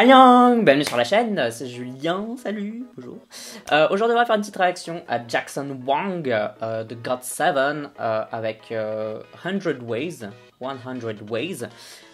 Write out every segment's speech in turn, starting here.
Annyeong Bienvenue sur la chaîne, c'est Julien, salut, bonjour. Euh, Aujourd'hui on va faire une petite réaction à Jackson Wang euh, de God 7 euh, avec 100 euh, Ways, 100 Ways.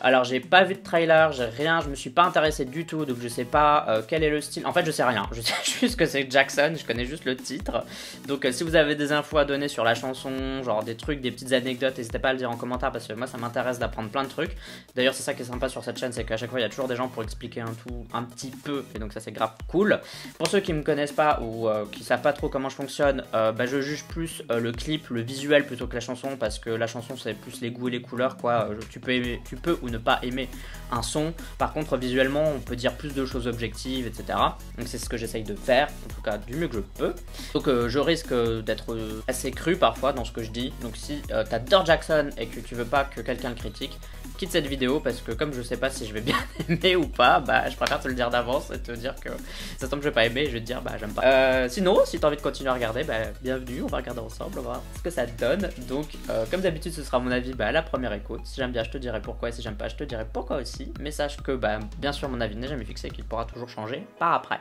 Alors j'ai pas vu de trailer, j'ai rien, je me suis pas intéressé du tout, donc je sais pas euh, quel est le style. En fait je sais rien, je sais juste que c'est Jackson, je connais juste le titre. Donc euh, si vous avez des infos à donner sur la chanson, genre des trucs, des petites anecdotes, n'hésitez pas à le dire en commentaire parce que moi ça m'intéresse d'apprendre plein de trucs. D'ailleurs c'est ça qui est sympa sur cette chaîne, c'est qu'à chaque fois il y a toujours des gens pour expliquer un tout un petit peu, et donc ça c'est grave cool. Pour ceux qui me connaissent pas ou euh, qui savent pas trop comment je fonctionne, bah, je juge plus le clip, le visuel plutôt que la chanson parce que la chanson c'est plus les goûts et les couleurs quoi. tu peux aimer, tu peux ou ne pas aimer un son. Par contre, visuellement, on peut dire plus de choses objectives, etc. Donc c'est ce que j'essaye de faire, en tout cas du mieux que je peux. Donc euh, je risque d'être euh, assez cru parfois dans ce que je dis. Donc si euh, t'adores Jackson et que tu veux pas que quelqu'un le critique, quitte cette vidéo parce que comme je sais pas si je vais bien aimer ou pas, bah je préfère te le dire d'avance et te dire que ça tombe je vais pas aimer, je vais te dire bah j'aime pas. sinon, si t'as envie de continuer à regarder, bah bienvenue, on va regarder ensemble, on va voir ce que ça donne. Donc comme d'habitude, ce sera mon avis bah, la première écoute. Si j'aime bien, je te dirai pourquoi, et si j'aime pas, je te dirai pourquoi aussi. Mais sache que bah, bien sûr mon avis n'est jamais fixé, qu'il pourra toujours changer par après.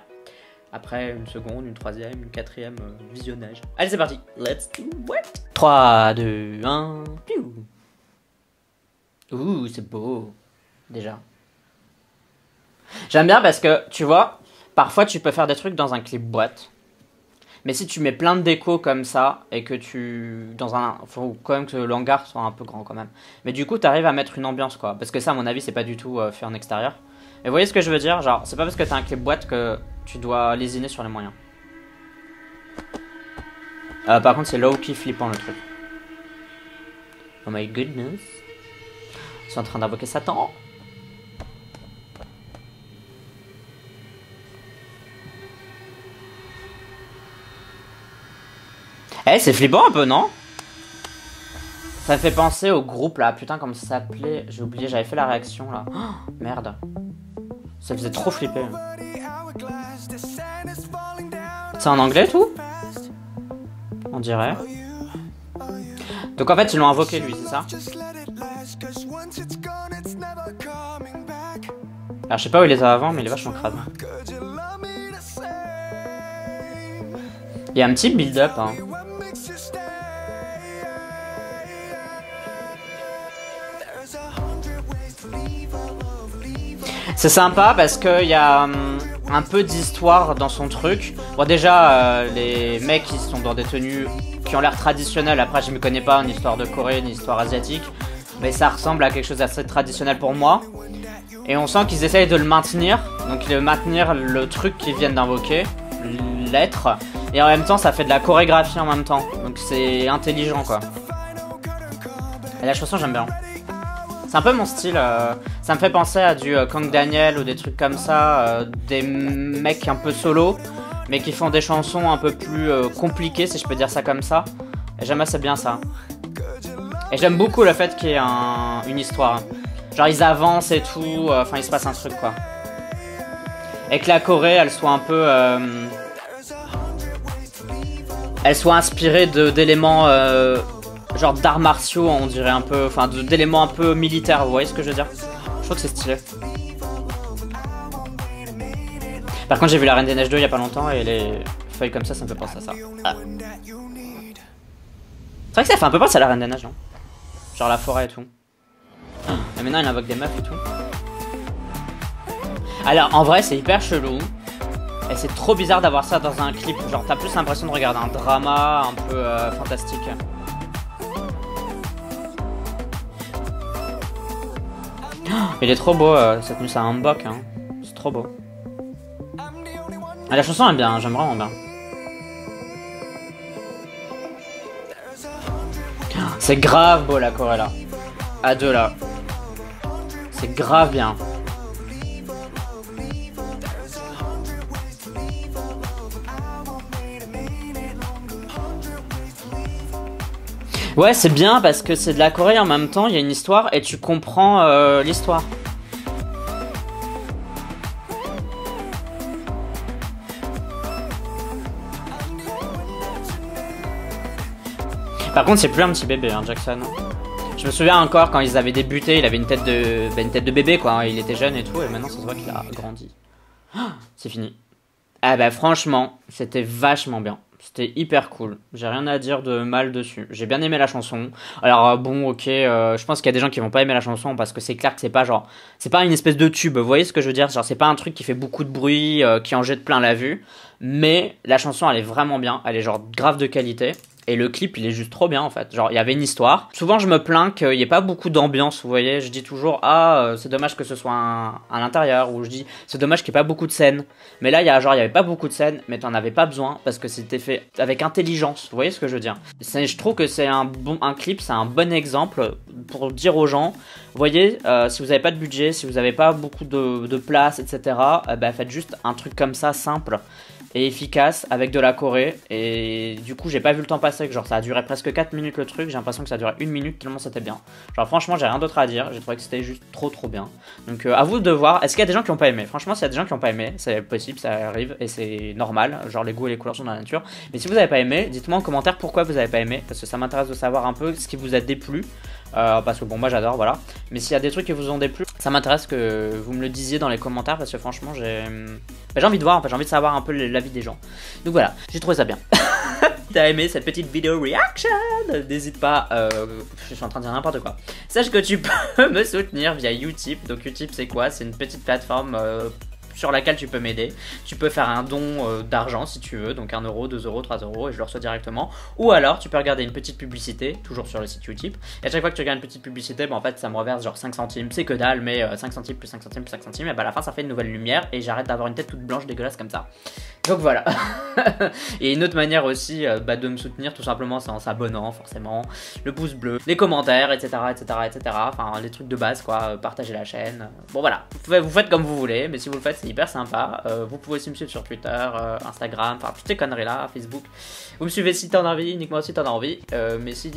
Après une seconde, une troisième, une quatrième euh, visionnage. Allez c'est parti, let's do it 3, 2, 1, Ouh, c'est beau, déjà. J'aime bien parce que, tu vois, parfois tu peux faire des trucs dans un clip boîte. Mais si tu mets plein de déco comme ça et que tu. Dans un. Faut quand même que le hangar soit un peu grand quand même. Mais du coup, tu arrives à mettre une ambiance quoi. Parce que ça, à mon avis, c'est pas du tout euh, fait en extérieur. Et vous voyez ce que je veux dire? Genre, c'est pas parce que t'as un clip boîte que tu dois lésiner sur les moyens. Euh, par contre, c'est low-key flippant le truc. Oh my goodness. Ils sont en train d'invoquer Satan. Eh, c'est flippant un peu, non? Ça fait penser au groupe là, putain, comme ça s'appelait? J'ai oublié, j'avais fait la réaction là. Oh, merde. Ça faisait trop flipper. C'est en anglais tout? On dirait. Donc en fait, ils l'ont invoqué lui, c'est ça? Alors je sais pas où il était avant, mais il est vachement crade. Il y a un petit build-up. Hein. C'est sympa parce qu'il y a hum, un peu d'histoire dans son truc. Bon déjà, euh, les mecs qui sont dans des tenues qui ont l'air traditionnelles, après je me connais pas une histoire de Corée, une histoire asiatique, mais ça ressemble à quelque chose d'assez traditionnel pour moi. Et on sent qu'ils essayent de le maintenir, donc de maintenir le truc qu'ils viennent d'invoquer, l'être, et en même temps ça fait de la chorégraphie en même temps, donc c'est intelligent quoi. Et la chanson j'aime bien. C'est un peu mon style. Euh, ça me fait penser à du euh, Kang Daniel ou des trucs comme ça. Euh, des mecs un peu solo, mais qui font des chansons un peu plus compliquées, si je peux dire ça comme ça. Et j'aime assez bien ça. Et j'aime beaucoup le fait qu'il y ait une histoire. Genre ils avancent et tout. Enfin, il se passe un truc quoi. Et que la Corée, elle soit un peu. elle soit inspirée d'éléments genre d'arts martiaux, on dirait un peu, enfin d'éléments un peu militaires, vous voyez ce que je veux dire? Je trouve que c'est stylé. Par contre j'ai vu la Reine des Neiges 2 il y a pas longtemps et les feuilles comme ça, ça me fait penser à ça. Ah. C'est vrai que ça fait un peu penser à la Reine des Neiges, non Genre la forêt et tout. Et maintenant il invoque des meufs et tout. Alors en vrai c'est hyper chelou. Et c'est trop bizarre d'avoir ça dans un clip. Genre t'as plus l'impression de regarder un drama un peu euh, fantastique. Il est trop beau, euh, cette nuit, c'est un bok, hein. C'est trop beau. Ah, la chanson est bien, j'aime vraiment bien. C'est grave beau la Corée là. À deux là. C'est grave bien. Ouais, c'est bien parce que c'est de la Corée en même temps, il y a une histoire et tu comprends euh, l'histoire. Par contre, c'est plus un petit bébé, hein, Jackson. Je me souviens encore quand ils avaient débuté, il avait une tête de, bah, une tête de bébé quoi. Il était jeune et tout, et maintenant ça se voit qu'il a grandi. C'est fini. Ah bah franchement, c'était vachement bien. C'était hyper cool. J'ai rien à dire de mal dessus. J'ai bien aimé la chanson. Alors euh, bon, ok, euh, je pense qu'il y a des gens qui vont pas aimer la chanson parce que c'est clair que c'est pas genre, c'est pas une espèce de tube. Vous voyez ce que je veux dire? Genre c'est pas un truc qui fait beaucoup de bruit, euh, qui en jette plein la vue. Mais la chanson, elle est vraiment bien. Elle est genre grave de qualité. Et le clip, il est juste trop bien en fait. Genre, il y avait une histoire. Souvent, je me plains qu'il n'y ait pas beaucoup d'ambiance, vous voyez. Je dis toujours, ah, euh, c'est dommage que ce soit à l'intérieur. Ou je dis, c'est dommage qu'il n'y ait pas beaucoup de scènes. Mais là, il y a genre, il n'y avait pas beaucoup de scènes, mais t'en avais pas besoin parce que c'était fait avec intelligence. Vous voyez ce que je veux dire? Je trouve que c'est un bon un clip, c'est un bon exemple pour dire aux gens, voyez, euh, si vous n'avez pas de budget, si vous n'avez pas beaucoup de, place, etc., eh ben, faites juste un truc comme ça, simple et efficace avec de la Corée. Et du coup, j'ai pas vu le temps passer, genre ça a duré presque 4 minutes le truc. J'ai l'impression que ça duré une minute tellement c'était bien. Genre, franchement, j'ai rien d'autre à dire. J'ai trouvé que c'était juste trop trop bien. Donc, euh, à vous de voir. Est-ce qu'il y a des gens qui ont pas aimé? Franchement, s'il y a des gens qui ont pas aimé, c'est possible, ça arrive et c'est normal. Genre, les goûts et les couleurs sont dans la nature. Mais si vous avez pas aimé, dites-moi en commentaire pourquoi vous avez pas aimé. Parce que ça m'intéresse de savoir un peu ce qui vous a déplu. Euh, parce que bon, moi j'adore, voilà. Mais s'il y a des trucs qui vous ont déplu, ça m'intéresse que vous me le disiez dans les commentaires parce que franchement, j'ai j'ai envie de voir, j'ai envie de savoir un peu l'avis des gens. Donc voilà, j'ai trouvé ça bien. T'as aimé cette petite vidéo reaction? N'hésite pas, euh, je suis en train de dire n'importe quoi. Sache que tu peux me soutenir via Utip. Donc Utip c'est quoi? C'est une petite plateforme euh, sur laquelle tu peux m'aider. Tu peux faire un don euh, d'argent si tu veux, donc 1 euro, 2 euros, 3 euros, et je le reçois directement. Ou alors, tu peux regarder une petite publicité, toujours sur le site Utip. Et à chaque fois que tu regardes une petite publicité, bah, en fait, ça me reverse genre 5 centimes. C'est que dalle, mais 5 euh, centimes plus 5 centimes plus 5 centimes. Et bah à la fin, ça fait une nouvelle lumière, et j'arrête d'avoir une tête toute blanche dégueulasse comme ça. Donc voilà. et une autre manière aussi euh, bah, de me soutenir, tout simplement, c'est en s'abonnant, forcément. Le pouce bleu, les commentaires, etc., etc., etc. Enfin, les trucs de base, quoi. Partager la chaîne. Bon, voilà. Vous faites comme vous voulez, mais si vous le faites, hyper sympa. Euh, vous pouvez aussi me suivre sur Twitter, euh, Instagram, enfin, toutes ces conneries là, Facebook. Vous me suivez si t'en as envie, uniquement si t'en as envie. mais si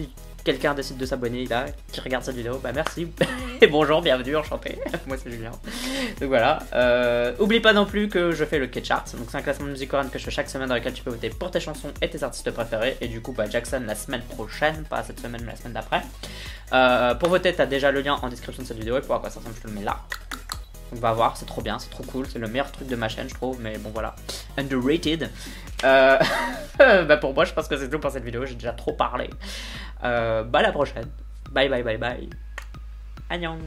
quelqu'un décide de s'abonner là, qui regarde cette vidéo, bah merci. Et bonjour, bienvenue, enchanté. Moi c'est Julien. Donc voilà. Euh, oublie pas non plus que je fais le K-Chart. Donc c'est un classement de coréenne que je fais chaque semaine dans lequel tu peux voter pour tes chansons et tes artistes préférés. Et du coup, bah Jackson la semaine prochaine, pas cette semaine mais la semaine d'après. Euh, pour voter, t'as déjà le lien en description de cette vidéo et pour à quoi ça ressemble, je te le mets là. Donc va voir, c'est trop bien, c'est trop cool, c'est le meilleur truc de ma chaîne je trouve, mais bon voilà. Underrated. Euh, bah pour moi je pense que c'est tout pour cette vidéo, j'ai déjà trop parlé. Euh, bah à la prochaine. Bye bye bye bye. Annyeong.